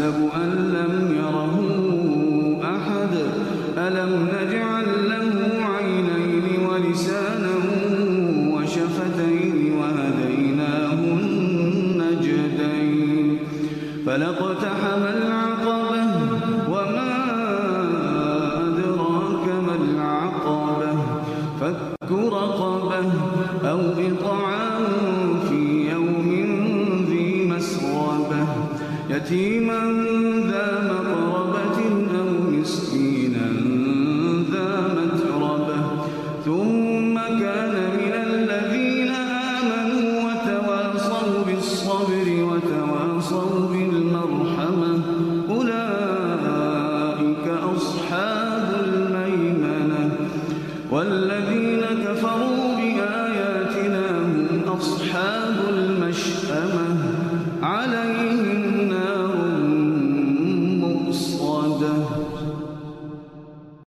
أيحسب أن لم يره أحد. ألم نجعل له عينين ولسانا وشفتين وهديناه النجدين فلاقتحم العقبة وما أدراك ما العقبة؟ فك رقبة أو إطعام يتيما ذا مقربة أو مسكينا ذا متربة. ثم كان من الذين آمنوا وتواصوا بالصبر وتواصوا بالمرحمة. أولئك أصحاب الميمنة. والذين كفروا بآياتنا هم أصحاب المشأمة. على